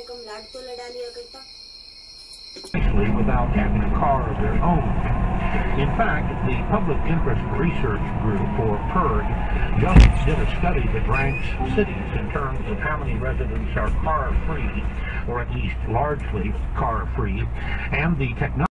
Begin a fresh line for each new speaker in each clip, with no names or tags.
कम से कम लाड तो लड़ा लिया करता
Actually, without having a car of their own. In fact, the Public Interest Research Group, or PIRG, just did a study that ranks cities in terms of how many residents are car-free, or at least largely car-free, and the technology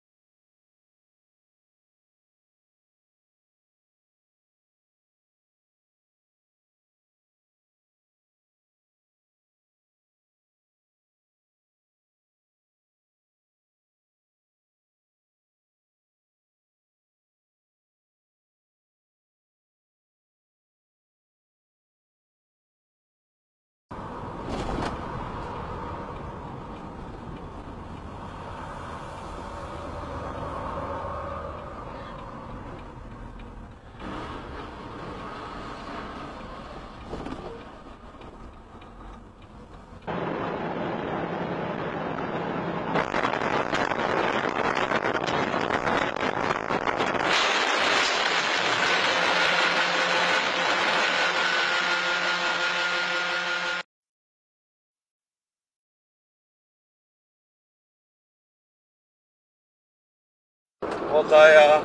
我在呀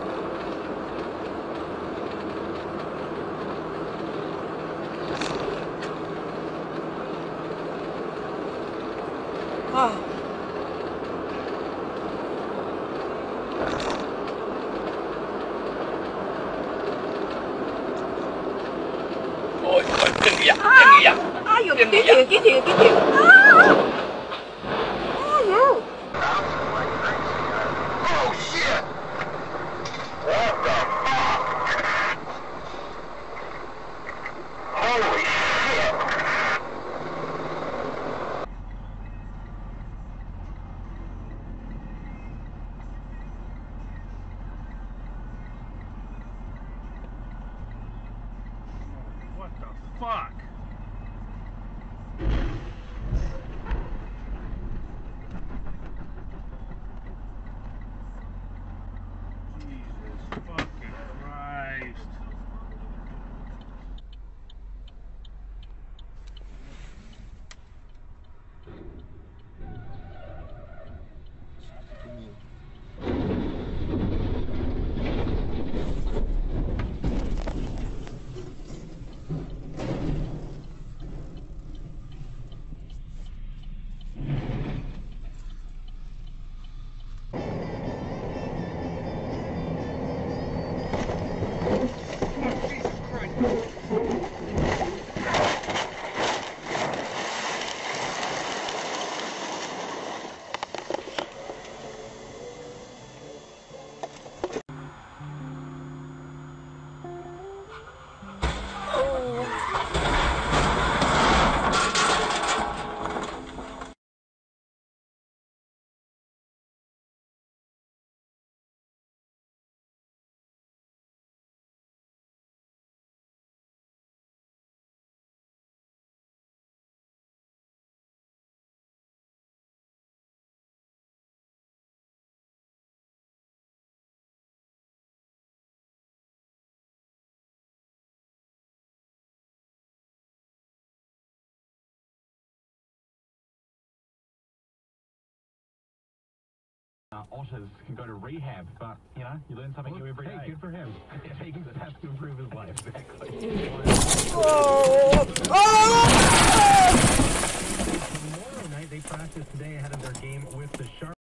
啊哎
呀
这
呀
哎呦给你给
你给你啊 fuck?
Uh, Otters can go to rehab, but you know, you learn something new every day. Good for him. Taking steps to improve his life. Tomorrow night they practice today ahead of their game with the Sharks.